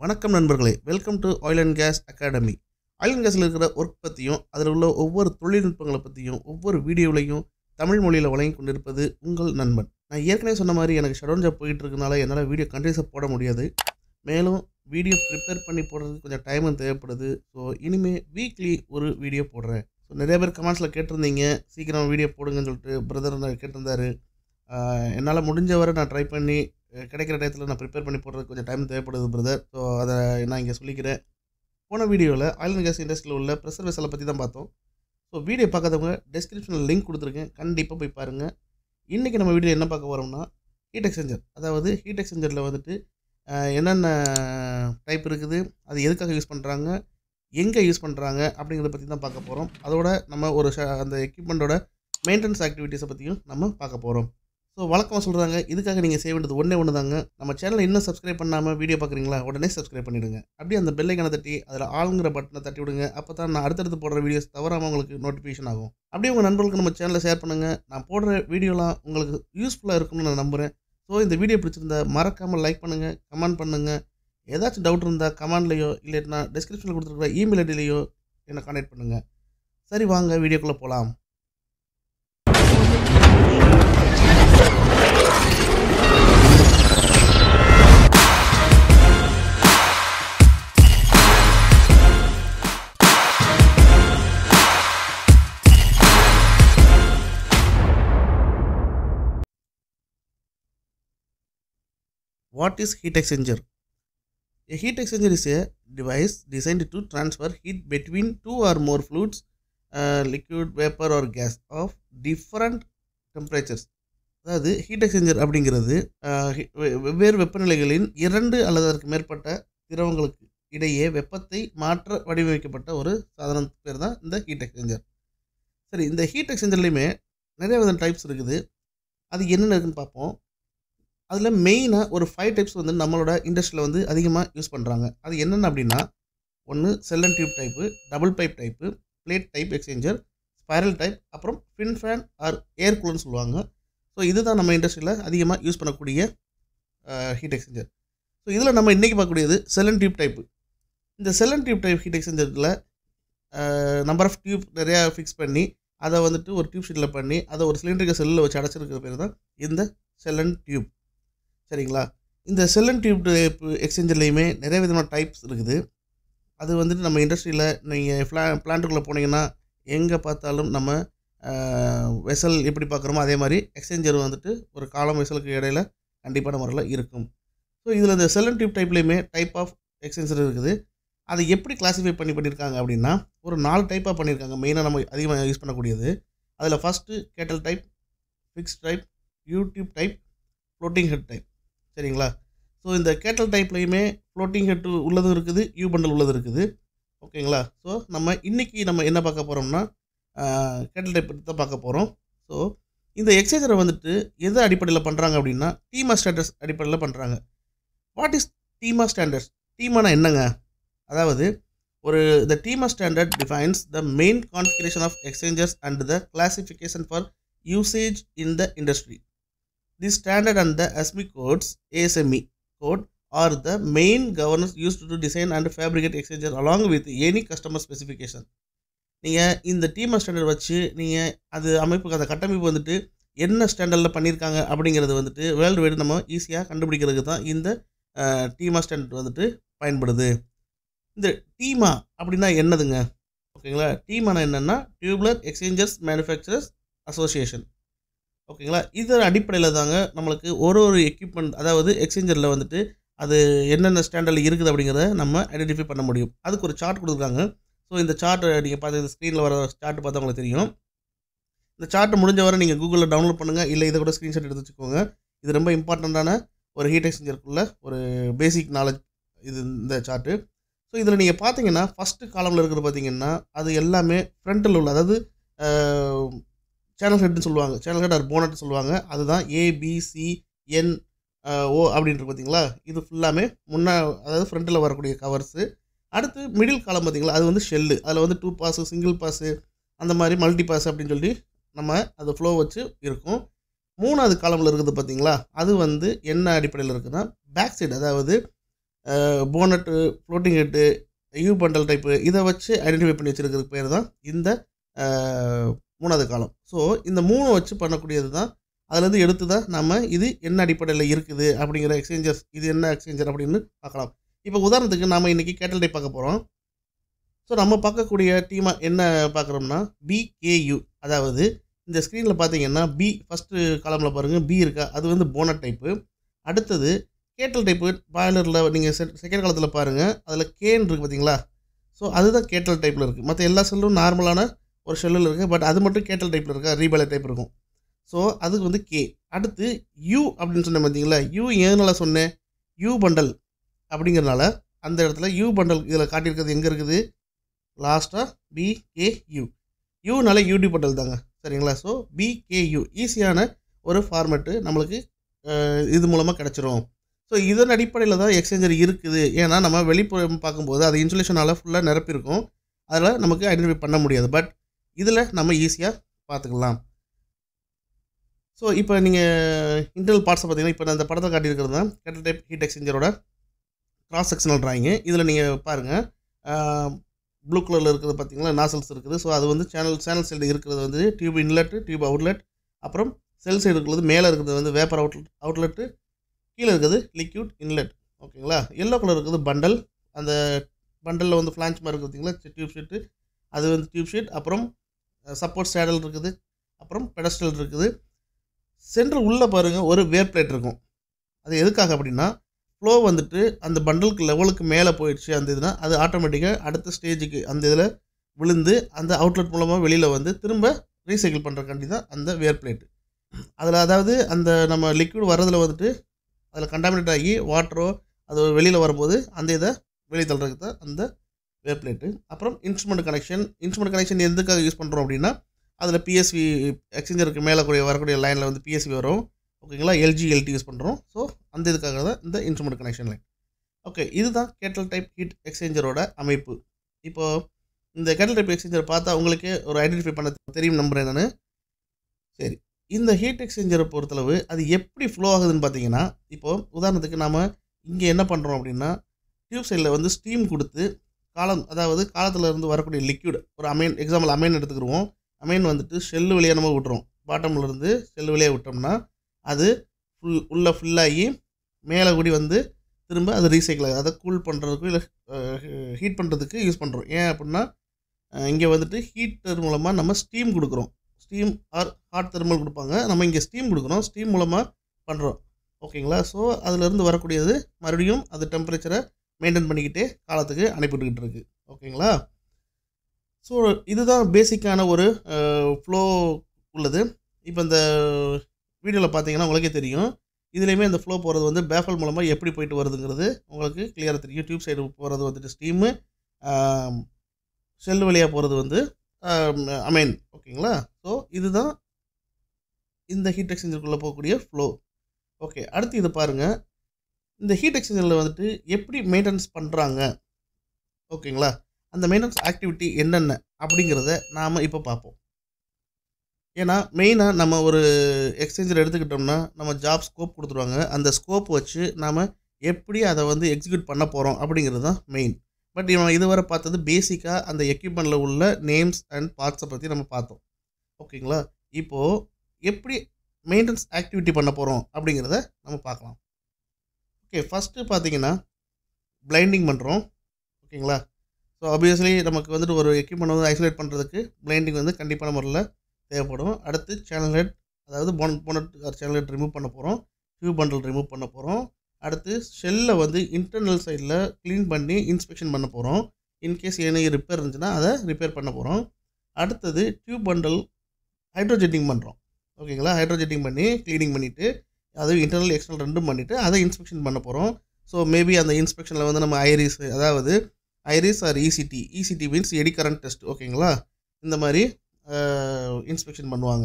வணக்கம் நண்பர்களே welcome to oil and gas academy oil and கேஸில் இருக்கிற ஒர்க் பற்றியும் அதில் உள்ள ஒவ்வொரு தொழில்நுட்பங்களை பற்றியும் ஒவ்வொரு வீடியோவிலையும் தமிழ் மொழியில் வழங்கி கொண்டிருப்பது உங்கள் நண்பன். நான் ஏற்கனவே சொன்ன மாதிரி எனக்கு ஷடோன் ஜாப் போயிட்டு இருக்கனால என்னால் வீடியோ கண்டினியூஸாக போட முடியாது. மேலும் வீடியோ ப்ரிப்பேர் பண்ணி போடுறதுக்கு கொஞ்சம் டைமும் தேவைப்படுது. ஸோ இனிமேல் வீக்லி ஒரு வீடியோ போடுறேன். ஸோ நிறைய பேர் கமெண்ட்ஸில் கேட்டிருந்தீங்க. சீக்கிரம் வீடியோ போடுங்கன்னு சொல்லிட்டு பிரதர் கேட்டிருந்தாரு. என்னால் முடிஞ்ச வரை நான் ட்ரை பண்ணி கிடைக்கிற டயத்தில் நான் ப்ரிப்பேர் பண்ணி போடுறதுக்கு கொஞ்சம் டைம் தேவைப்படுது பிரதர் ஸோ அதை நான் இங்கே சொல்லிக்கிறேன். போன வீடியோவில் ஆயில் அண்ட் கேஸ் இண்டஸ்ட்ரியில் உள்ள ப்ரெஷர் வெசலை பற்றி தான் பார்த்தோம். ஸோ வீடியோ பார்க்காதவங்க டெஸ்கிரிப்ஷனில் லிங்க் கொடுத்துருக்கேன். கண்டிப்பாக போய் பாருங்கள் இன்றைக்கி நம்ம வீடியோ என்ன பார்க்க போகிறோம்னா ஹீட் எக்ஸ்சேஞ்சர் அதாவது ஹீட் எக்ஸ்சேஞ்சரில் வந்துட்டு என்னென்ன டைப் இருக்குது அது எதுக்காக யூஸ் பண்ணுறாங்க எங்கே யூஸ் பண்ணுறாங்க அப்படிங்கிறத பற்றி தான் பார்க்க போகிறோம் அதோட நம்ம ஒரு ஷ- அந்த எக்யூப்மெண்ட்டோட மெயின்டெனன்ஸ் ஆக்டிவிட்டீஸை பற்றியும் நம்ம பார்க்க போகிறோம் ஸோ வழக்கமாக சொல்கிறாங்க இதுக்காக நீங்கள் செய்ய வேண்டியது ஒன்றே ஒன்று தாங்க நம்ம சேனலை இன்னும் சப்ஸ்கிரைப் பண்ணாமல் வீடியோ பார்க்குறீங்களா உடனே சப்ஸ்கிரைப் பண்ணிவிடுங்க அப்படியே அந்த பெல்லைக்கான தட்டி அதில் ஆளுங்கிற பட்டனை தட்டி விடுங்க. அப்போ தான் நான் அடுத்தடுத்து போடுற வீடியோஸ் தவறாமல் உங்களுக்கு நோட்டிஃபிகேஷன் ஆகும். அப்படியே உங்கள் நண்பர்களுக்கு நம்ம சேனலை ஷேர் பண்ணுங்கள் நான் போடுற வீடியோலாம் உங்களுக்கு யூஸ்ஃபுல்லாக இருக்கும்னு நான் நம்புகிறேன் ஸோ இந்த வீடியோ பிடிச்சிருந்தா மறக்காமல் லைக் பண்ணுங்கள் கமெண்ட் பண்ணுங்கள் ஏதாச்சும் டவுட் இருந்தால் கமெண்ட்லேயோ இல்லைன்னா டிஸ்கிரிப்ஷனில் கொடுத்துருக்குற இமெயில் ஐடியிலையோ என்னை கான்டாக்ட் பண்ணுங்கள் சரி வாங்க வீடியோக்குள்ளே போகலாம் What is heat exchanger? A heat exchanger is a device designed to transfer heat between two or more fluids, uh, liquid, vapor or gas of different temperatures. அதாவது ஹீட் எக்ஸ்சேஞ்சர் அப்படிங்கிறது uh, வெவ்வேறு வெப்பநிலைகளின் இரண்டு அல்லது அதற்கு மேற்பட்ட திரவங்களுக்கு இடையே வெப்பத்தை மாற்ற வடிவமைக்கப்பட்ட ஒரு சாதனம் பேர் தான் இந்த ஹீட் எக்ஸ்சேஞ்சர் சரி இந்த ஹீட் எக்ஸ்சேஞ்சர்லையுமே நிறைய வித டைப்ஸ் இருக்குது அது என்னென்ன இருக்குன்னு பார்ப்போம் அதில் மெயினாக ஒரு ஃபைவ் டைப்ஸ் வந்து நம்மளோட இண்டஸ்ட்ரியில் வந்து அதிகமாக யூஸ் பண்ணுறாங்க அது என்னென்ன அப்படின்னா ஒன்று shell and tube type double pipe type plate type exchanger spiral type அப்புறம் ஃபின் ஃபேன் ஆர் ஏர் கூலர்னு சொல்லுவாங்க. ஸோ இதுதான் நம்ம இண்டஸ்ட்ரியில் அதிகமாக யூஸ் பண்ணக்கூடிய ஹீட் எக்ஸ்சேஞ்சர் ஸோ இதில் நம்ம இன்றைக்கி பார்க்கக்கூடியது செல் அண்ட் டியூப் டைப்பு இந்த shell and tube type heat எக்ஸ்சேஞ்சரில் number of tube நிறையா ஃபிக்ஸ் பண்ணி அதை வந்துட்டு ஒரு டியூப் ஷீட்டில் பண்ணி அதை ஒரு சிலிண்டருக்கு செல்லில் வச்சு அடைச்சிருக்கிற பேர் தான் இந்த செல் அண்ட் டியூப் சரிங்களா? இந்த செல் அண்ட் டியூப் டைப் எக்ஸ்சேஞ்சர்லேயுமே நிறைய விதமான டைப்ஸ் இருக்குது. அது வந்துட்டு நம்ம இண்டஸ்ட்ரியில் நீங்கள் ஃப்ளா பிளான்ட்டுக்குள்ளே போனீங்கன்னா எங்கே பார்த்தாலும் நம்ம வெசல் எப்படி பார்க்குறோமோ அதே மாதிரி எக்ஸ்சேஞ்சர் வந்துட்டு ஒரு காலம் வெசலுக்கு இடையில கண்டிப்பான முறையில் இருக்கும். ஸோ இதில் இந்த செல் அண்ட் டியூப் டைப்லேயுமே டைப் ஆஃப் எக்ஸ்சேஞ்சர் இருக்குது. அதை எப்படி கிளாஸிஃபை பண்ணி பண்ணியிருக்காங்க அப்படின்னா ஒரு நாலு டைப்பாக பண்ணியிருக்காங்க மெயினாக நம்ம அதிகமாக யூஸ் பண்ணக்கூடியது. அதில் first kettle type fix type U tube type floating head type சரிங்களா? ஸோ இந்த கேட்டல் டைப்லையுமே ஃப்ளோட்டிங் ஹெட் உள்ளதும் இருக்குது யூ பண்டல் உள்ளது இருக்குது. ஓகேங்களா? ஸோ நம்ம இன்றைக்கி நம்ம என்ன பார்க்க போகிறோம்னா கேட்டல் டைப் பற்றி தான் பார்க்க போகிறோம் ஸோ இந்த எக்ஸசைஸரை வந்துட்டு எது அடிப்படையில் பண்ணுறாங்க அப்படின்னா டீமா ஸ்டாண்டர்ட்ஸ் அடிப்படையில் பண்ணுறாங்க வாட் இஸ் டீமா ஸ்டாண்டர்ட்ஸ் டீமானா என்னங்க? அதாவது ஒரு the TEMA standard defines the main configuration of exchangers and the classification for usage in the industry the standard and the ASME codes ASME code are the main governance used to design and fabricate exchanger along with any customer specification. நீங்கள் இந்த டீமர் standard வச்சு நீங்கள் அது அமைப்புக்கு அந்த கட்டமைப்பு வந்துட்டு என்ன ஸ்டாண்டர்டில் பண்ணியிருக்காங்க அப்படிங்கிறது வந்துட்டு வேர்ல்டு வைடு நம்ம ஈஸியாக கண்டுபிடிக்கிறதுக்கு தான் இந்த டீமா ஸ்டாண்டர்ட் வந்துட்டு பயன்படுது. இந்த டீமா அப்படின்னா என்னதுங்க? ஓகேங்களா? டீமானா என்னென்னா டியூப்லர் எக்ஸ்சேஞ்சர்ஸ் மேனுஃபேக்சரர்ஸ் அசோசியேஷன் ஓகேங்களா? இதன் அடிப்படையில் தாங்க நம்மளுக்கு ஒரு ஒரு எக்யூப்மெண்ட் அதாவது எக்ஸ்சேஞ்சரில் வந்துட்டு அது என்னென்ன ஸ்டாண்டர்டில் இருக்குது அப்படிங்கிறத நம்ம ஐடென்டிஃபை பண்ண முடியும். அதுக்கு ஒரு சார்ட் கொடுத்துருக்காங்க ஸோ இந்த சார்ட்டை நீங்கள் பார்த்து ஸ்க்ரீனில் வர சார்ட் பார்த்தா உங்களுக்கு தெரியும். இந்த சார்ட்டை முடிஞ்ச வரை நீங்கள் கூகுளில் டவுன்லோட் பண்ணுங்கள் இல்லை இதை கூட ஸ்க்ரீன்ஷாட் எடுத்து வச்சுக்கோங்க. இது ரொம்ப இம்பார்ட்டண்ட்டான ஒரு ஹீட் எக்ஸ்சேஞ்சருக்குள்ள ஒரு பேசிக் நாலேஜ் இது இந்த சார்ட்டு ஸோ இதில் நீங்கள் பார்த்தீங்கன்னா ஃபஸ்ட்டு காலமில் இருக்கிறது பார்த்தீங்கன்னா அது எல்லாமே ஃப்ரண்ட்டில் உள்ள அதாவது சேனல் ஹெட்னு சொல்லுவாங்க. சேனல் ஹெட் ஆர் போனட்னு சொல்லுவாங்க. அதுதான் ஏபிசிஎன் ஓ அப்படின்ட்டு பார்த்தீங்களா இது ஃபுல்லாமே முன்னே அதாவது ஃப்ரண்ட்டில் வரக்கூடிய கவர்ஸு அடுத்து மிடில் காலம் பார்த்தீங்களா அது வந்து ஷெல்லு அதில் வந்து டூ பாஸு சிங்கிள் பாஸு அந்த மாதிரி மல்டி பாஸ் அப்படின்னு சொல்லி நம்ம அது ஃப்ளோ வச்சு இருக்கும். மூணாவது காலமில் இருக்குது பார்த்தீங்களா அது வந்து என்ன அடிப்படையில் இருக்குன்னா பேக் சைடு அதாவது bonnet floating head U bundle type இதை வச்சு ஐடென்டிஃபை பண்ணி வச்சுருக்கிறதுக்கு பேர் தான் இந்த மூணாவது காலம் ஸோ இந்த மூணு வச்சு பண்ணக்கூடியது தான் அதுலேருந்து எடுத்து தான் நம்ம இது என்ன அடிப்படையில் இருக்குது அப்படிங்கிற எக்ஸ்சேஞ்சர்ஸ் இது என்ன எக்ஸ்சேஞ்சர் அப்படின்னு பார்க்கலாம். இப்போ உதாரணத்துக்கு நாம் இன்றைக்கி கேட்டல் டைப் பார்க்க போகிறோம் ஸோ நம்ம பார்க்கக்கூடிய டீமாக என்ன பார்க்குறோம்னா பிகேயு அதாவது இந்த ஸ்க்ரீனில் பார்த்தீங்கன்னா பி ஃபஸ்ட்டு காலமில் பாருங்கள் பி இருக்கா அது வந்து போனட் டைப்பு அடுத்தது கேட்டல் டைப்பு பாய்லரில் நீங்கள் செகண்ட் காலத்தில் பாருங்கள் அதில் கேன் இருக்குது பார்த்தீங்களா? ஸோ அதுதான் கேட்டல் டைப்பில் இருக்குது மற்ற எல்லா செல்லும் நார்மலான ஒரு ஷெல்லில் இருக்குது பட் அது மட்டும் கேட்டல் டைப்பில் இருக்கா? ரீபேலர் டைப் இருக்கும். ஸோ அதுக்கு வந்து கே அடுத்து யூ அப்படின்னு சொன்னேன் பார்த்தீங்களா யூ எதனால சொன்னேன்? யூ பண்டல் அப்படிங்கிறனால அந்த இடத்துல யூ பண்டல் இதில் காட்டியிருக்கிறது எங்கே இருக்குது? லாஸ்ட்டாக பிகேயூ யூனால யூடி பண்டல் தாங்க. சரிங்களா? ஸோ பிகேயூ ஈஸியான ஒரு ஃபார்மேட்டு நம்மளுக்கு இது மூலமாக கிடச்சிரும். ஸோ இதன் அடிப்படையில் தான் எக்ஸ்சேஞ்சர் இருக்குது. ஏன்னா நம்ம வெளிப்புறம் பார்க்கும்போது அது இன்சுலேஷனால் ஃபுல்லாக நிரப்பியிருக்கும். அதில் நமக்கு ஐடென்டிஃபை பண்ண முடியாது. பட் இதில் நம்ம ஈஸியாக பார்த்துக்கலாம். ஸோ இப்போ நீங்கள் இன்டர்னல் பார்ட்ஸை பார்த்தீங்கன்னா இப்போ நான் இந்த படத்தை காட்டியிருக்கிறது தான் கெட்டல் டைப் ஹீட் எக்ஸ்சேஞ்சரோட கிராஸ் செக்ஷனல் ட்ராயிங்கு இதில் நீங்கள் பாருங்கள் ப்ளூ கலரில் இருக்கிறது பார்த்தீங்கன்னா நாசல்ஸ் இருக்குது. ஸோ அது வந்து சேனல் சேனல் சைடு இருக்கிறது வந்து டியூப் இன்லெட்டு டியூப் அவுட்லெட் அப்புறம் செல் சைடு இருக்கிறது மேலே இருக்கிறது வந்து வேப்பர் அவுட்லெட் அவுட்லெட்டு கீழே இருக்கிறது லிக்யூட் இன்லெட் ஓகேங்களா எல்லோ கலர் இருக்குது பண்டல் அந்த பண்டலில் வந்து ஃப்ளான்ச் மாதிரி இருக்குது பார்த்தீங்களா? டியூப் ஷீட்டு அது வந்து டியூப் ஷீட் அப்புறம் சப்போர்ட் சேடல் இருக்குது அப்புறம் பெடஸ்டல் இருக்குது. சென்டர் உள்ளே பாருங்கள் ஒரு வேர் பிளேட் இருக்கும். அது எதுக்காக அப்படின்னா ஃப்ளோ வந்துட்டு அந்த பண்டலுக்கு லெவலுக்கு மேலே போயிடுச்சு அந்த இதுனா அது ஆட்டோமேட்டிக்காக அடுத்த ஸ்டேஜுக்கு அந்த இதில் விழுந்து அந்த அவுட்லெட் மூலமாக வெளியில் வந்து திரும்ப ரீசைக்கிள் பண்ணுறக்காண்டி தான் அந்த வேர் பிளேட்டு அதில் அதாவது அந்த நம்ம லிக்விட் வர்றதில் வந்துட்டு அதில் கண்டாமினேட் ஆகி வாட்டரோ அது வெளியில் வரும்போது அந்த இதை வெளியே தள்ளுறதுக்கு தான் அந்த வேர் பிளேட்டு அப்புறம் இன்ஸ்ட்ருமெண்ட் கனெக்ஷன் இன்ஸ்ட்ருமெண்ட் கனெக்ஷன் எதுக்காக யூஸ் பண்ணுறோம் அப்படின்னா அதில் பிஎஸ்வி எக்ஸ்சேஞ்சருக்கு மேலே கூடிய வரக்கூடிய லைனில் வந்து பிஎஸ்வி வரும். ஓகேங்களா எல்ஜி எல்டி யூஸ் பண்ணுறோம் ஸோ அந்த இதுக்காக தான் இந்த இன்ஸ்ட்ருமெண்ட் கனெக்ஷன் லைன் ஓகே இதுதான் கேட்டல் டைப் ஹீட் எக்ஸ்சேஞ்சரோட அமைப்பு. இப்போது இந்த கேட்டல் டைப் எக்ஸ்சேஞ்சர் பார்த்தா உங்களுக்கே ஒரு ஐடென்டிஃபை பண்ண தெரியும் நம்பர் என்னென்னு. சரி இந்த ஹீட் எக்ஸ்சேஞ்சரை பொறுத்தளவு அது எப்படி ஃப்ளோ ஆகுதுன்னு பார்த்தீங்கன்னா இப்போது உதாரணத்துக்கு நாம் இங்கே என்ன பண்ணுறோம் அப்படின்னா டியூப் சைடில் வந்து ஸ்டீம் கொடுத்து காலம் அதாவது காலத்தில் இருந்து வரக்கூடிய லிக்யூட் ஒரு அமைன் எக்ஸாம்பிள் அமைன் எடுத்துக்கிடுவோம். அமைன் வந்துட்டு செல்லு வழியாக நம்ம விட்டுறோம். பாட்டம்லேருந்து செல்லு வழியாக விட்டோம்னா அது ஃபுல் உள்ளே ஃபுல்லாகி மேலே கூடி வந்து திரும்ப அது ரீசைக்கிள் ஆகுது. அதை கூல் பண்ணுறதுக்கு இல்லை ஹீட் பண்ணுறதுக்கு யூஸ் பண்ணுறோம் ஏன் அப்படின்னா இங்கே வந்துட்டு ஹீட்டர் மூலமாக நம்ம ஸ்டீம் கொடுக்குறோம். ஸ்டீம் ஆர் ஹாட் தெர்மல் கொடுப்பாங்க. நம்ம இங்கே ஸ்டீம் கொடுக்குறோம். ஸ்டீம் மூலமாக பண்ணுறோம் ஓகேங்களா ஸோ அதிலேருந்து வரக்கூடியது மறுபடியும் அது டெம்பரேச்சரை மெயின்டைன் பண்ணிக்கிட்டே காலத்துக்கு அனுப்பிட்டுக்கிட்டு இருக்குது ஓகேங்களா? ஸோ இதுதான் பேசிக்கான ஒரு ஃப்ளோ உள்ளது. இப்போ இந்த வீடியோவில் பார்த்தீங்கன்னா உங்களுக்கே தெரியும். இதுலேயுமே இந்த ஃப்ளோ போகிறது வந்து பேஃபல் மூலமாக எப்படி போயிட்டு வருதுங்கிறது உங்களுக்கு கிளியராக தெரியும். டியூப் சைடு போகிறது வந்துட்டு ஸ்டீமு செல் வழியாக போகிறது வந்து அமைன் ஓகேங்களா? ஸோ இதுதான் இந்த ஹீட் எக்ஸ்சேஞ்சருக்குள்ளே போகக்கூடிய ஃப்ளோ ஓகே அடுத்து இது பாருங்கள் இந்த ஹீட் எக்ஸ்சேஞ்சரில் வந்துட்டு எப்படி மெயின்டெனன்ஸ் பண்ணுறாங்க ஓகேங்களா? அந்த மெயின்டெனன்ஸ் ஆக்டிவிட்டி என்னென்ன அப்படிங்கிறத நாம் இப்போ பார்ப்போம். ஏன்னா மெயினாக நம்ம ஒரு எக்ஸ்சேஞ்சர் எடுத்துக்கிட்டோம்னா நம்ம ஜாப் ஸ்கோப் கொடுத்துருவாங்க. அந்த ஸ்கோப் வச்சு நாம் எப்படி அதை வந்து எக்ஸிக்யூட் பண்ண போகிறோம் அப்படிங்கிறது தான் மெயின் பட் இவன் இதுவரை பார்த்தது பேசிக்காக அந்த எக்யூப்மெண்ட்டில் உள்ள நேம்ஸ் அண்ட் பார்ட்ஸை பற்றி நம்ம பார்த்தோம். ஓகேங்களா? இப்போது எப்படி மெயின்டெனன்ஸ் ஆக்டிவிட்டி பண்ண போகிறோம் அப்படிங்கிறத நம்ம பார்க்கலாம். ஓகே ஃபஸ்ட்டு பார்த்தீங்கன்னா பிளைண்டிங் பண்ணுறோம் ஓகேங்களா ஸோ ஆப்வியஸ்லி நமக்கு வந்துட்டு ஒரு எக்யூப்மெண்ட் வந்து ஐசோலேட் பண்ணுறதுக்கு பிளைண்டிங் வந்து கண்டிப்பான முறையில் தேவைப்படும். அடுத்து சேனல் ஹெட் அதாவது போன் போனட் சேனல் ஹெட் ரிமூவ் பண்ண போகிறோம் ஃபியூ பண்டல் ரிமூவ் பண்ண போகிறோம் அடுத்து ஷெல்லை வந்து இன்டர்னல் சைடில் க்ளீன் பண்ணி இன்ஸ்பெக்ஷன் பண்ண போகிறோம் இன்கேஸ் என்ன ரிப்பேர் இருந்துச்சுன்னா அதை ரிப்பேர் பண்ண போகிறோம் அடுத்தது டியூப் பண்டல் ஹைட்ரோஜெட்டிங் பண்ணுறோம் ஓகேங்களா ஹைட்ரோஜெட்டிங் பண்ணி க்ளீனிங் பண்ணிவிட்டு அதுவும் இன்டர்னல் எக்ஸ்டர்னல் ரெண்டும் பண்ணிவிட்டு அதை இன்ஸ்பெக்ஷன் பண்ண போகிறோம் ஸோ மேபி அந்த இன்ஸ்பெக்ஷனில் வந்து நம்ம ஐரிஸ் அதாவது IRIS or ECT ECT means eddy current test ஓகேங்களா இந்த மாதிரி இன்ஸ்பெக்ஷன் பண்ணுவாங்க.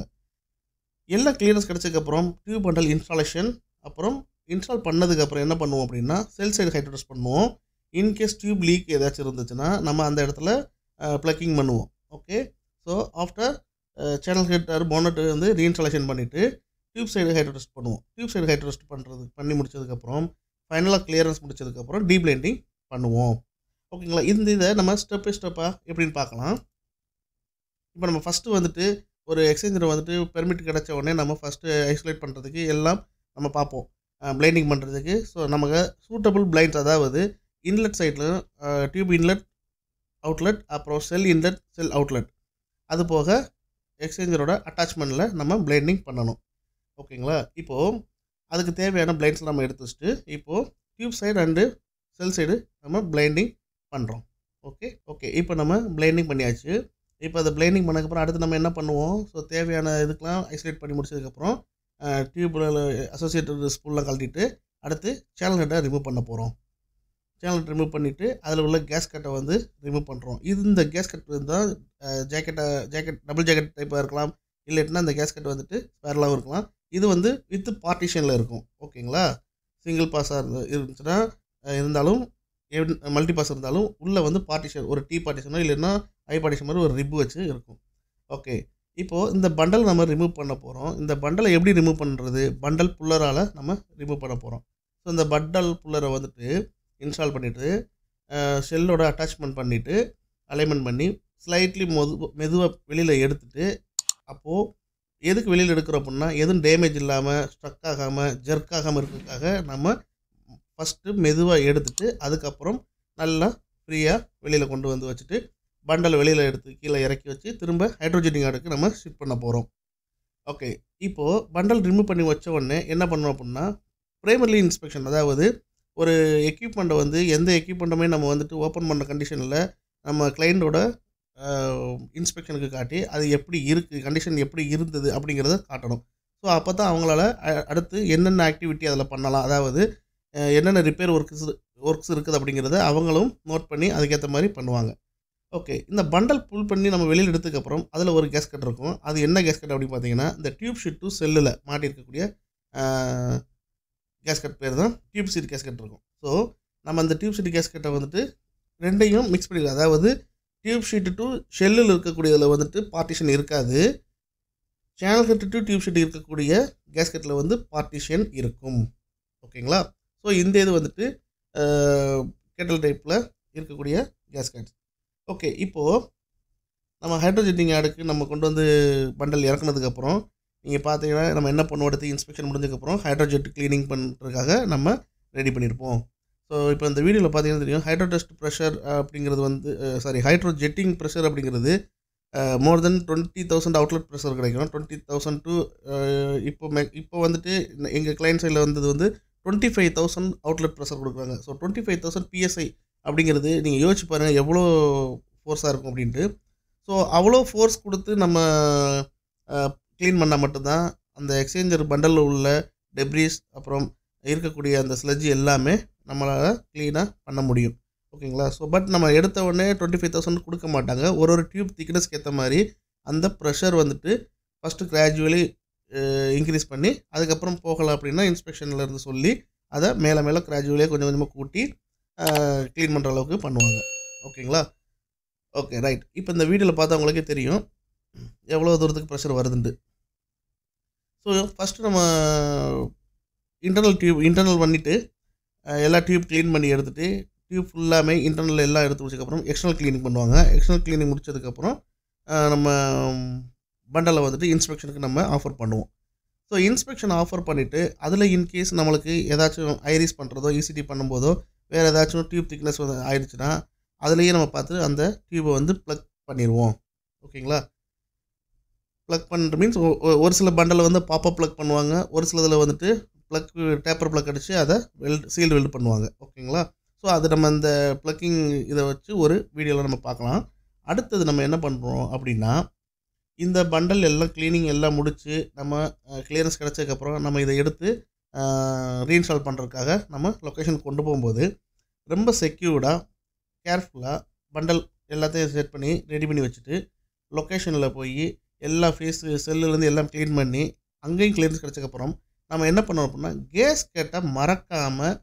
எல்லா கிளியரன்ஸ் கிடச்சதுக்கப்புறம் டியூப் பண்டல் இன்ஸ்டாலேஷன் அப்புறம் இன்ஸ்டால் பண்ணதுக்கப்புறம் என்ன பண்ணுவோம் அப்படின்னா செல் சைடு ஹைட்ரோ டெஸ்ட் பண்ணுவோம் இன்கேஸ் டியூப் லீக் ஏதாச்சும் இருந்துச்சுன்னா நம்ம அந்த இடத்துல ப்ளக்கிங் பண்ணுவோம். Okay so after channel header bonnet வந்து ரீஇன்ஸ்டாலேஷன் பண்ணிவிட்டு டியூப் சைடு ஹைட்ரோ டெஸ்ட் பண்ணுவோம். டியூப் சைடு ஹைட்ரோ டெஸ்ட் பண்ணுறது பண்ணி முடிச்சதுக்கப்புறம் ஃபைனலாக கிளியரன்ஸ் முடிச்சதுக்கப்புறம் டீப் லைண்டிங் பண்ணுவோம். ஓகேங்களா இந்த இதை நம்ம ஸ்டெப் பை ஸ்டெப்பாக எப்படின்னு பார்க்கலாம். இப்போ நம்ம ஃபஸ்ட்டு வந்துட்டு ஒரு எக்ஸ்சேஞ்சரை வந்துட்டு பெர்மிட் கிடச்ச உடனே நம்ம ஃபஸ்ட்டு ஐசோலேட் பண்ணுறதுக்கு எல்லாம் நம்ம பார்ப்போம். பிளைண்டிங் பண்ணுறதுக்கு ஸோ நமக்கு சூட்டபிள் பிளைண்ட்ஸ் அதாவது இன்லெட் சைடில் டியூப் இன்லெட் அவுட்லெட் அப்புறம் செல் இன்லெட் செல் அவுட்லெட் அது போக எக்ஸ்சேஞ்சரோட அட்டாச்மெண்ட்டில் நம்ம பிளைண்டிங் பண்ணணும். ஓகேங்களா? இப்போது அதுக்கு தேவையான பிளைண்ட்ஸ் நம்ம எடுத்து வச்சுட்டு இப்போது tube side and shell side நம்ம பிளைண்டிங் பண்ணுறோம் ஓகே ஓகே இப்போ நம்ம பிளைண்டிங் பண்ணியாச்சு. இப்போ அதை பிளைண்டிங் பண்ணதுக்கப்புறம் அடுத்து நம்ம என்ன பண்ணுவோம்? ஸோ தேவையான இதுக்கெலாம் ஐசோலேட் பண்ணி முடிச்சதுக்கப்புறம் டியூப்பில் அசோசியேட்டட் ஸ்பூல்லாம் கழட்டிட்டு அடுத்து சேனல் ஹெட்டை ரிமூவ் பண்ண போகிறோம் சேனல் ரிமூவ் பண்ணிவிட்டு அதில் உள்ள கேஸ் கட்டை வந்து ரிமூவ் பண்ணுறோம் இது இந்த கேஸ் கட் இருந்தால் ஜாக்கெட்டை ஜாக்கெட் டபுள் ஜாக்கெட் டைப்பாக இருக்கலாம். இல்லாட்டினா அந்த கேஸ் கட் வந்துட்டு ஸ்பேரலாகவும் இருக்கலாம். இது வந்து வித் பார்ட்டிஷனில் இருக்கும். ஓகேங்களா? சிங்கிள் பாஸாக இருந்து இருந்துச்சுன்னா இருந்தாலும் மல்டி பாஸ் இருந்தாலும் உள்ளே வந்து பார்ட்டிஷன் ஒரு டீ பார்ட்டிஷனோ இல்லைன்னா ஐ பார்ட்டிஷன் மாதிரி ஒரு ரிப்பு வச்சு இருக்கும். ஓகே. இப்போது இந்த பண்டல் நம்ம ரிமூவ் பண்ண போகிறோம் இந்த பண்டலை எப்படி ரிமூவ் பண்ணுறது பண்டல் புல்லரால் நம்ம ரிமூவ் பண்ண போகிறோம் ஸோ இந்த பண்டல் புல்லரை வந்துட்டு இன்ஸ்டால் பண்ணிவிட்டு ஷெல்லோட அட்டாச்மெண்ட் பண்ணிவிட்டு அலைன்மெண்ட் பண்ணி ஸ்லைட்லி மொது மெதுவாக வெளியில் எடுத்துட்டு அப்போது எதுக்கு வெளியில் எடுக்கிறோம் அப்படின்னா எதுவும் டேமேஜ் இல்லாமல் ஸ்ட்ரக் ஆகாமல் ஜெர்க் ஆகாமல் இருக்கிறதுக்காக நம்ம ஃபஸ்ட்டு மெதுவாக எடுத்துட்டு அதுக்கப்புறம் நல்லா ஃப்ரீயாக வெளியில் கொண்டு வந்து வச்சுட்டு பண்டல் வெளியில் எடுத்து கீழே இறக்கி வச்சு திரும்ப ஹைட்ரோஜனிங் ஆடுக்கு நம்ம ஷிஃப்ட் பண்ண போகிறோம் ஓகே இப்போது பண்டல் ரிமூவ் பண்ணி வச்ச உடனே என்ன பண்ணணும் அப்படின்னா ப்ரைமர்லி இன்ஸ்பெக்ஷன் அதாவது ஒரு எக்யூப்மெண்ட்டை வந்து எந்த எக்யூப்மெண்ட்டுமே நம்ம வந்துட்டு ஓப்பன் பண்ண கண்டிஷனில் நம்ம கிளைண்ட்டோட இன்ஸ்பெக்ஷனுக்கு காட்டி அது எப்படி இருக்குது கண்டிஷன் எப்படி இருந்தது அப்படிங்கிறத காட்டணும். ஸோ அப்போ தான் அவங்களால அடுத்து என்னென்ன ஆக்டிவிட்டி அதில் பண்ணலாம் அதாவது என்னென்ன ரிப்பேர் ஒர்க்ஸ் ஒர்க்ஸ் இருக்குது அப்படிங்கிறத அவங்களும் நோட் பண்ணி அதுக்கேற்ற மாதிரி பண்ணுவாங்க. ஓகே இந்த பண்டல் புல் பண்ணி நம்ம வெளியில் எடுத்ததுக்கப்புறம் அதில் ஒரு கேஸ்கட் இருக்கும். அது என்ன கேஸ்கட் அப்படின்னு பார்த்தீங்கன்னா இந்த டியூப் ஷீட் டு செல்லில் மாட்டியிருக்கக்கூடிய கேஸ்கட் பேர் தான் டியூப் சீட் கேஸ்கட் இருக்கும். ஸோ நம்ம அந்த டியூப் சீட் கேஸ்கட்டை வந்துட்டு ரெண்டையும் மிக்ஸ் பண்ணிக்கலாம். அதாவது டியூப் ஷீட்டு டு ஷெல்லில் இருக்கக்கூடியதில் வந்துட்டு பார்ட்டிஷன் இருக்காது. Channel head to tube sheet இருக்கக்கூடிய கேஸ்கெட்டில் வந்து பார்ட்டிஷன் இருக்கும். ஓகேங்களா? ஸோ இந்த இது வந்துட்டு கெட்டல் டைப்பில் இருக்கக்கூடிய கேஸ்கெட்ஸ் ஓகே இப்போது நம்ம ஹைட்ரோஜெட்டிங் ஆடுக்கு நம்ம கொண்டு வந்து பண்டல் இறக்குனதுக்கப்புறம் நீங்கள் பார்த்தீங்கன்னா நம்ம என்ன பண்ணுவோம் அடுத்து இன்ஸ்பெக்ஷன் முடிஞ்சதுக்கப்புறம் ஹைட்ரோஜெட் க்ளீனிங் பண்ணுறதுக்காக நம்ம ரெடி பண்ணியிருப்போம் ஸோ இப்போ இந்த வீடியோவில் பார்த்தீங்கன்னா தெரியும் ஹைட்ரோ டெஸ்ட் ப்ரெஷர் அப்படிங்கிறது வந்து சாரி ஹைட்ரோ ஜெட்டிங் ப்ரெஷர் அப்படிங்கிறது more than twenty thousand outlet pressure கிடைக்கும். டுவெண்ட்டி தௌசண்ட் டு இப்போ மெ இப்போ வந்துட்டு எங்கள் கிளைண்ட் சைடில் வந்தது வந்து twenty five thousand outlet pressure கொடுக்குறாங்க so twenty five thousand PSI அப்படிங்கிறது நீங்கள் யோசிச்சு பாருங்கள் எவ்வளோ ஃபோர்ஸாக இருக்கும் அப்படின்ட்டு. ஸோ அவ்வளோ ஃபோர்ஸ் கொடுத்து நம்ம க்ளீன் பண்ணால் மட்டும்தான் அந்த எக்ஸ்சேஞ்சர் பண்டலில் உள்ள டெப்ரிஸ் அப்புறம் இருக்கக்கூடிய அந்த ஸ்லெட்ஜ் எல்லாமே நம்மளால் க்ளீனாக பண்ண முடியும். ஓகேங்களா? ஸோ பட் நம்ம எடுத்த உடனே டுவெண்ட்டி ஃபைவ் தௌசண்ட் கொடுக்க மாட்டாங்க. ஒரு ஒரு டியூப் திக்னஸ்க்கு ஏற்ற மாதிரி அந்த ப்ரெஷர் வந்துட்டு ஃபஸ்ட்டு கிராஜுவலி இன்க்ரீஸ் பண்ணி அதுக்கப்புறம் போகலாம் அப்படின்னா இன்ஸ்பெக்ஷனில் இருந்து சொல்லி அதை மேலே மேலே கிராஜுவலியாக கொஞ்சம் கொஞ்சமாக கூட்டி க்ளீன் பண்ணுற அளவுக்கு பண்ணுவாங்க. ஓகேங்களா? ஓகே ரைட் இப்போ இந்த வீடியோவில் பார்த்தா உங்களுக்கே தெரியும். எவ்வளோ தூரத்துக்கு ப்ரெஷர் வருதுன்ட்டு. ஸோ ஃபஸ்ட்டு நம்ம இன்டர்னல் டியூப் இன்டர்னல் பண்ணிவிட்டு எல்லா டியூப் க்ளீன் பண்ணி எடுத்துகிட்டு டியூப் ஃபுல்லாமே இன்டர்னல் எல்லாம் எடுத்து முடிச்சதுக்கப்புறம் எக்ஸ்டர்னல் க்ளீனிங் பண்ணுவாங்க. எக்ஸ்டர்னல் க்ளீனிங் முடிச்சதுக்கப்புறம் நம்ம பண்டலை வந்துட்டு இன்ஸ்பெக்ஷனுக்கு நம்ம ஆஃபர் பண்ணுவோம். ஸோ இன்ஸ்பெக்ஷன் ஆஃபர் பண்ணிவிட்டு அதில் இன்கேஸ் நம்மளுக்கு ஏதாச்சும் ஐரிஸ் பண்ணுறதோ இசிடி பண்ணும்போதோ வேறு ஏதாச்சும் டியூப் திக்னஸ் வந்து ஆயிடுச்சுன்னா அதுலேயே நம்ம பார்த்து அந்த டியூபை வந்து ப்ளக் பண்ணிடுவோம் ஓகேங்களா? ப்ளக் பண்ணுற மீன்ஸ் ஒரு சில பண்டலில் வந்து பாப்பப் ப்ளக் பண்ணுவாங்க. ஒரு சிலதில் வந்துட்டு ப்ளக் டேப்பர் ப்ளக் அடித்து அதை வெல்ட் சீல்டு வெல்ட் பண்ணுவாங்க. ஓகேங்களா ஸோ அது நம்ம இந்த ப்ளக்கிங் இதை வச்சு ஒரு வீடியோவில் நம்ம பார்க்கலாம். அடுத்தது நம்ம என்ன பண்ணுறோம் அப்படின்னா இந்த பண்டல் எல்லாம் க்ளீனிங் எல்லாம் முடித்து நம்ம கிளியரன்ஸ் கிடச்சதுக்கப்புறம் நம்ம இதை எடுத்து ரீஇன்ஸ்டால் பண்ணுறதுக்காக நம்ம லொக்கேஷன் கொண்டு போகும்போது ரொம்ப செக்யூர்டாக கேர்ஃபுல்லாக பண்டல் எல்லாத்தையும் செட் பண்ணி ரெடி பண்ணி வச்சுட்டு லொக்கேஷனில் போய் எல்லா ஃபேஸ் செல்லுலேருந்து எல்லாம் க்ளீன் பண்ணி அங்கேயும் கிளியரன்ஸ் கிடச்சதுக்கப்புறம் நம்ம என்ன பண்ணணும் அப்படின்னா கேஸ் கேட்டை மறக்காமல்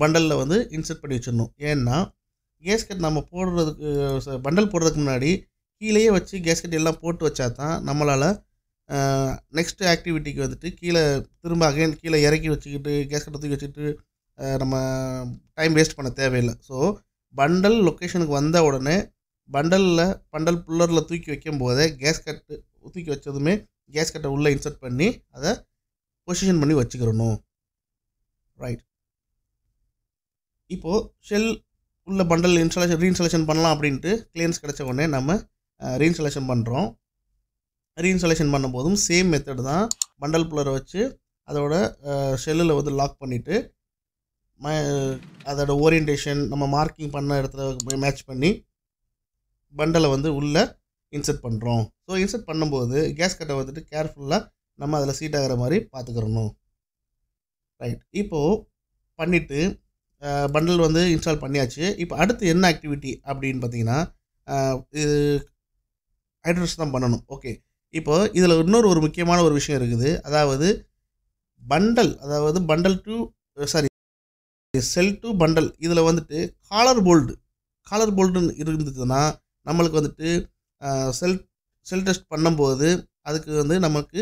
பண்டலில் வந்து இன்சர்ட் பண்ணி வச்சிடணும். ஏன்னா கேஸ்கெட் நம்ம போடுறதுக்கு பண்டல் போடுறதுக்கு முன்னாடி கீழேயே வச்சு கேஸ்கெட் எல்லாம் போட்டு வச்சா தான் நம்மளால் நெக்ஸ்ட் ஆக்டிவிட்டிக்கு வந்துட்டு கீழே திரும்ப அகைன் கீழே இறக்கி வச்சுக்கிட்டு கேஸ்கெட்டை தூக்கி வச்சுக்கிட்டு நம்ம டைம் வேஸ்ட் பண்ண தேவையில்லை. ஸோ பண்டல் லொக்கேஷனுக்கு வந்த உடனே பண்டலில் பண்டல் புல்லரில் தூக்கி வைக்கும் போதே கேஸ் கட்டு தூக்கி வச்சதுமே கேஸ் கட்டை உள்ளே இன்சர்ட் பண்ணி அதை பொசிஷன் பண்ணி வச்சுக்கிறணும். ரைட் இப்போது ஷெல் உள்ள பண்டல் இன்ஸ்டாலேஷன் ரீஇன்ஸ்டாலேஷன் பண்ணலாம் அப்படின்ட்டு கிளியன்ஸ் கிடைச்ச உடனே நம்ம ரீஇன்ஸ்டாலேஷன் பண்ணுறோம் ரீஇன்ஸ்டாலேஷன் பண்ணும்போதும் சேம் மெத்தட் தான் பண்டல் புல்லரை வச்சு அதோட ஷெல்லில் வந்து லாக் பண்ணிவிட்டு ம அதோட ஓரியன்டேஷன் நம்ம மார்க்கிங் பண்ண இடத்துல மேட்ச் பண்ணி பண்டலை வந்து உள்ளே இன்சர்ட் பண்ணுறோம் ஸோ இன்சர்ட் பண்ணும்போது கேஸ் கட்டை வந்துட்டு கேர்ஃபுல்லாக நம்ம அதில் சீட் ஆகிற மாதிரி பார்த்துக்கிறணும் ரைட் இப்போது பண்ணிவிட்டு பண்டல் வந்து இன்ஸ்டால் பண்ணியாச்சு. இப்போ அடுத்து என்ன ஆக்டிவிட்டி அப்படின்னு பார்த்தீங்கன்னா இது ஹைட்ரோஸ் தான் பண்ணணும். ஓகே இப்போது இதில் இன்னொரு ஒரு முக்கியமான ஒரு விஷயம் இருக்குது. அதாவது பண்டல் அதாவது bundle to sorry shell to bundle இதில் வந்துட்டு காலர் போல்டு காலர் போல்டுன்னு இருந்ததுன்னா நம்மளுக்கு வந்துட்டு செல் செல் டெஸ்ட் பண்ணும்போது அதுக்கு வந்து நமக்கு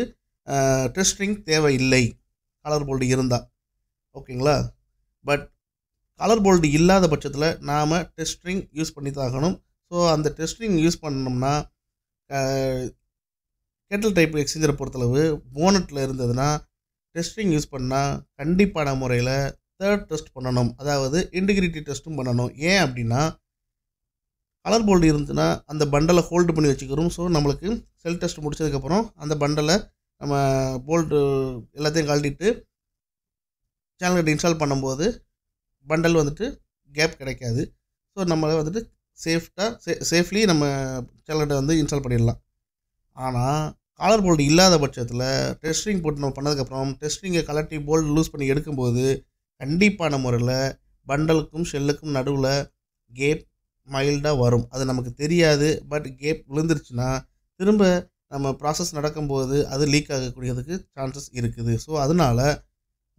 டெஸ்டிங் தேவையில்லை. கலர் போல்டு இருந்தால் ஓகேங்களா பட் கலர் போல்டு இல்லாத பட்சத்தில் நாம் டெஸ்டிங் யூஸ் பண்ணி தான் ஆகணும். ஸோ அந்த டெஸ்டிங் யூஸ் பண்ணோம்னா கேட்டல் டைப் எக்ஸ்சேஞ்சரை பொறுத்தளவு போனட்டில் இருந்ததுன்னா டெஸ்டிங் யூஸ் பண்ணால் கண்டிப்பான முறையில் தேர்ட் டெஸ்ட் பண்ணணும். அதாவது இன்டிகிரிட்டி டெஸ்ட்டும் பண்ணணும். ஏன் அப்படின்னா கலர் போல்டு இருந்துச்சுன்னா அந்த பண்டலை ஹோல்டு பண்ணி வச்சுக்கிறோம். ஸோ நம்மளுக்கு செல் டெஸ்ட் முடிச்சதுக்கப்புறம் அந்த பண்டலை நம்ம போல்டு எல்லாத்தையும் கழட்டிட்டு சேனல் இன்ஸ்டால் பண்ணும்போது பண்டல் வந்துட்டு கேப் கிடைக்காது. ஸோ நம்ம வந்துட்டு சேஃப்டாக சே சேஃப்லி நம்ம சேனல்கிட்ட வந்து இன்ஸ்டால் பண்ணிடலாம். ஆனால் காலர் போல்டு இல்லாத பட்சத்தில் டெஸ்டிங் போட்டு நம்ம பண்ணதுக்கப்புறம் டெஸ்டிங்கை கலட்டி போல்டு லூஸ் பண்ணி எடுக்கும்போது கண்டிப்பான முறையில் பண்டலுக்கும் ஷெல்லுக்கும் நடுவில் கேப் மைல்டாக வரும். அது நமக்கு தெரியாது பட் கேப் விழுந்துருச்சுன்னா திரும்ப நம்ம ப்ராசஸ் நடக்கும்போது அது லீக் ஆகக்கூடியதுக்கு சான்சஸ் இருக்குது. ஸோ அதனால்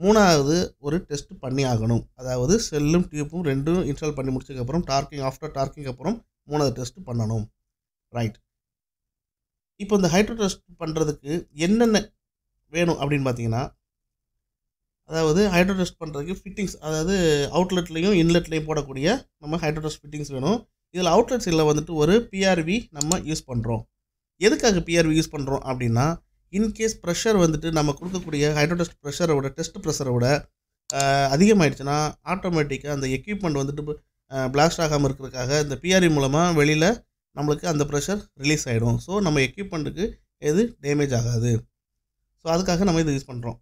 மூணாவது ஒரு டெஸ்ட் பண்ணி ஆகணும். அதாவது செல்லும் டியூப்பும் ரெண்டும் இன்ஸ்டால் பண்ணி முடிச்சதுக்கப்புறம் டார்க்கிங் ஆஃப்டர் டார்க்கிங் அப்புறம் மூணாவது டெஸ்ட் பண்ணணும். ரைட் இப்போ இந்த ஹைட்ரோ டெஸ்ட் பண்ணுறதுக்கு என்னென்ன வேணும் அப்படின்னு பார்த்தீங்கன்னா அதாவது ஹைட்ரோ டெஸ்ட் பண்ணுறதுக்கு ஃபிட்டிங்ஸ் அதாவது அவுட்லெட்லேயும் இன்லெட்லேயும் போடக்கூடிய நம்ம ஹைட்ரோ டெஸ்ட் ஃபிட்டிங்ஸ் வேணும். இதில் அவுட்லெட்ஸ் இல்லை வந்துட்டு ஒரு பிஆர்வி நம்ம யூஸ் பண்ணுறோம் எதுக்காக பிஆர்வி யூஸ் பண்ணுறோம் அப்படின்னா இன்கேஸ் ப்ரெஷர் வந்துட்டு நம்ம கொடுக்கக்கூடிய ஹைட்ரோடெஸ்ட் ப்ரெஷரை விட டெஸ்ட் ப்ரெஷரை விட அதிகமாயிடுச்சுன்னா ஆட்டோமேட்டிக்காக அந்த எக்யூப்மெண்ட் வந்துட்டு பிளாஸ்ட் ஆகாமல் இருக்கிறதுக்காக இந்த பிஆர்இ மூலமாக வெளியில் நம்மளுக்கு அந்த ப்ரெஷர் ரிலீஸ் ஆகிடும் ஸோ நம்ம எக்யூப்மெண்ட்டுக்கு எது டேமேஜ் ஆகாது. ஸோ அதுக்காக நம்ம இதை யூஸ் பண்ணுறோம்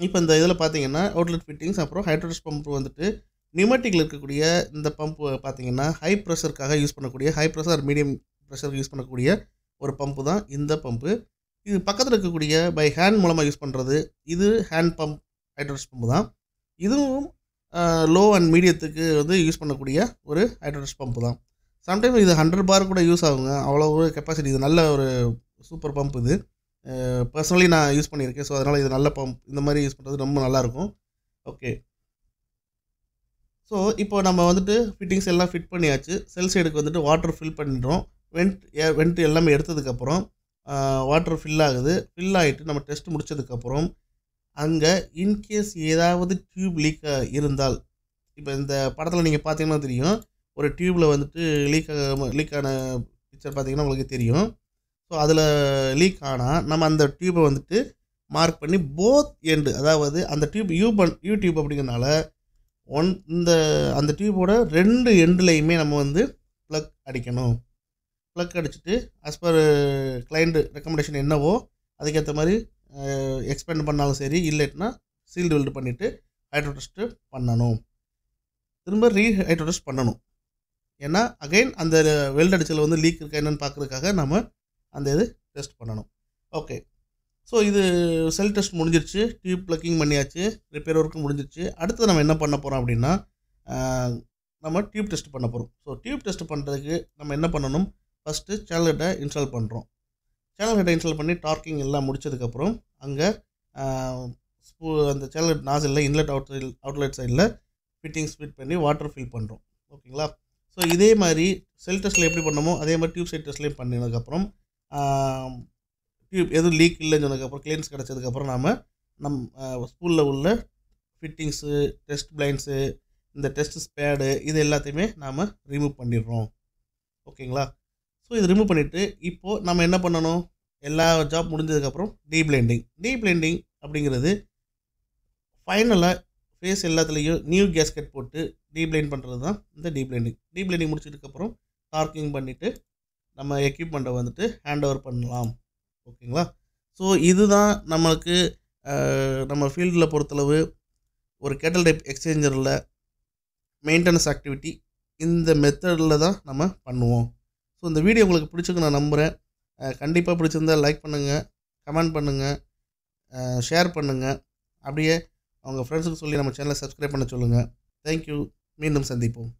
இப்போ இந்த இதில் பார்த்தீங்கன்னா அவுட்லெட் ஃபிட்டிங்ஸ் அப்புறம் ஹைட்ரோடெஸ்ட் பம்ப் வந்துட்டு நியூமேட்டிக்கில் இருக்கக்கூடிய இந்த பம்ப் பார்த்தீங்கன்னா ஹை ப்ரெஷருக்காக யூஸ் பண்ணக்கூடிய ஹை ப்ரெஷர் மீடியம் ப்ரெஷருக்கு யூஸ் பண்ணக்கூடிய ஒரு பம்பு தான். இந்த பம்ப்பு இது பக்கத்தில் இருக்கக்கூடிய பை ஹேண்ட் மூலமாக யூஸ் பண்ணுறது இது ஹேண்ட் பம்ப் ஹைட்ரோடஸ் பம்பு தான். இதுவும் லோ அண்ட் மீடியத்துக்கு வந்து யூஸ் பண்ணக்கூடிய ஒரு ஹைட்ரோடஸ் பம்பு தான். சம்டைம் இது ஹண்ட்ரட் பார் கூட யூஸ் ஆகுங்க. அவ்வளோ ஒரு கெப்பாசிட்டி இது நல்ல ஒரு சூப்பர் பம்ப் இது. பர்சனலி நான் யூஸ் பண்ணியிருக்கேன். ஸோ அதனால் இது நல்ல பம்ப் இந்த மாதிரி யூஸ் பண்ணுறது ரொம்ப நல்லாயிருக்கும் ஓகே ஸோ இப்போ நம்ம வந்துட்டு ஃபிட்டிங்ஸ் எல்லாம் ஃபிட் பண்ணியாச்சு. செல் சைடுக்கு வந்துட்டு வாட்டர் ஃபில் பண்ணிடுறோம் வெண்ட் வெண்ட் எல்லாமே எடுத்ததுக்கப்புறம் வாட்டர் ஃபில் ஆகுது. ஃபில் ஆகிட்டு நம்ம டெஸ்ட் முடிச்சதுக்கப்புறம் அங்கே இன்கேஸ் ஏதாவது டியூப் லீக் இருந்தால் இப்போ இந்த படத்தில் நீங்கள் பார்த்தீங்கன்னா தெரியும். ஒரு டியூப்பில் வந்துட்டு லீக் லீக் ஆன பிக்சர் பார்த்தீங்கன்னா உங்களுக்கு தெரியும். ஸோ அதில் லீக் ஆனால் நம்ம அந்த டியூப்பை வந்துட்டு மார்க் பண்ணி போத் எண்டு அதாவது அந்த tube U bend U tube அப்படிங்கிறனால ஒன் இந்த அந்த டியூபோட ரெண்டு எண்டுலையுமே நம்ம வந்து ப்ளக் அடிக்கணும். ப்ளக் அடிச்சுட்டு ஆஸ் பர் கிளைண்ட்டு ரெக்கமெண்டேஷன் என்னவோ அதுக்கேற்ற மாதிரி uh, எக்ஸ்பெண்ட் பண்ணாலும் சரி இல்லைன்னா சீல்டு வெல்டு பண்ணிவிட்டு ஹைட்ரோ டெஸ்ட்டு பண்ணணும். திரும்ப ரீ ஹைட்ரோ டெஸ்ட் பண்ணணும். ஏன்னா அகைன் அந்த uh, வெல்ட் அடிச்சதில் வந்து லீக் இருக்கா என்னென்னு பார்க்குறதுக்காக நம்ம அந்த இது டெஸ்ட் பண்ணணும். ஓகே ஸோ இது செல் டெஸ்ட் முடிஞ்சிருச்சு டியூப் ப்ளக்கிங் பண்ணியாச்சு ரிப்பேர் ஒர்க்கும் முடிஞ்சிருச்சு. அடுத்து நம்ம என்ன பண்ண போகிறோம் அப்படின்னா uh, நம்ம டியூப் டெஸ்ட் பண்ண போகிறோம் ஸோ டியூப் டெஸ்ட் பண்ணுறதுக்கு நம்ம என்ன பண்ணணும்? ஃபஸ்ட்டு சேனல் ஹெட்டை இன்ஸ்டால் பண்ணுறோம் சேனல் ஹெட்டை இன்ஸ்டால் பண்ணி டார்க்கிங் எல்லாம் முடிச்சதுக்கப்புறம் அங்கே ஸ்பூ அந்த சேனல் ஹெட் நாசிலில் இன்லெட் அவுட் சைடு அவுட்லெட் சைடில் ஃபிட்டிங்ஸ் ஃபிட் பண்ணி வாட்டர் ஃபில் பண்ணுறோம் ஓகேங்களா? ஸோ இதே மாதிரி செல் டெஸ்ட்டில் எப்படி பண்ணமோ அதே மாதிரி டியூப் சைட் டெஸ்ட்லேயும் பண்ணினதுக்கப்புறம் டியூப் எதுவும் லீக் இல்லைன்னு சொன்னதுக்கப்புறம் கிளியன்ஸ் கிடச்சதுக்கப்புறம் நாம் நம் ஸ்கூலில் உள்ள ஃபிட்டிங்ஸு டெஸ்ட் பிளைன்ஸு இந்த டெஸ்ட் ஸ்பேடு இது எல்லாத்தையுமே நாம் ரிமூவ் பண்ணிடுறோம். ஓகேங்களா? ஸோ இது ரிமூவ் பண்ணிவிட்டு இப்போது நம்ம என்ன பண்ணணும்? எல்லா ஜாப் முடிஞ்சதுக்கப்புறம் டீப்ளைண்டிங் டீப்ளைண்டிங் அப்படிங்கிறது ஃபைனலாக ஃபேஸ் எல்லாத்துலேயும் நியூ கேஸ்கெட் போட்டு டீப்ளைன் பண்ணுறது தான் இந்த டீப்ளைண்டிங் டீப்ளைண்டிங் முடிச்சதுக்கப்புறம் டார்க்கிங் பண்ணிவிட்டு நம்ம எக்யூப்மெண்ட்டை வந்துட்டு ஹேண்ட் ஓவர் பண்ணலாம். ஓகேங்களா? ஸோ இதுதான் நம்மளுக்கு நம்ம ஃபீல்டில் பொறுத்தளவு ஒரு கேட்டல் டைப் எக்ஸ்சேஞ்சரில் மெயின்டெனன்ஸ் ஆக்டிவிட்டி இந்த மெத்தடில் தான் நம்ம பண்ணுவோம். ஸோ இந்த வீடியோ உங்களுக்கு பிடிச்சிருக்கு நான் நம்புகிறேன் கண்டிப்பாக பிடிச்சிருந்தா லைக் பண்ணுங்கள் கமெண்ட் பண்ணுங்கள் ஷேர் பண்ணுங்கள் அப்படியே அவங்க ஃப்ரெண்ட்ஸுக்கு சொல்லி நம்ம சேனலை சப்ஸ்கிரைப் பண்ண சொல்லுங்கள் தேங்க்யூ மீண்டும் சந்திப்போம்.